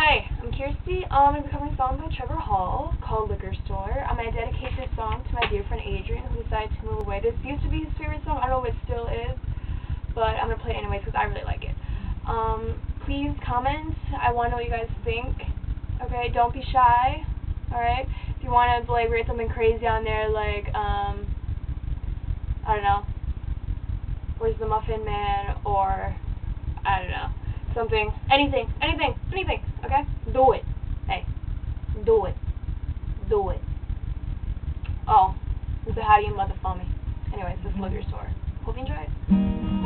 Hi, I'm Kirsti. Um, I'm covering a song by Trevor Hall called Liquor Store. I'm to dedicate this song to my dear friend Adrian who decided to move away. This used to be his favorite song. I don't know if it still is, but I'm going to play it anyways because I really like it. Um, please comment. I want to know what you guys think. Okay, don't be shy. Alright? If you want to write something crazy on there like, um, I don't know, Where's the Muffin Man or, I don't know something, anything, anything, anything? Do it. Hey, do it. Do it. Oh, is how do you motherfucker me. Anyways, this is Liquor Store. Hope you enjoy it.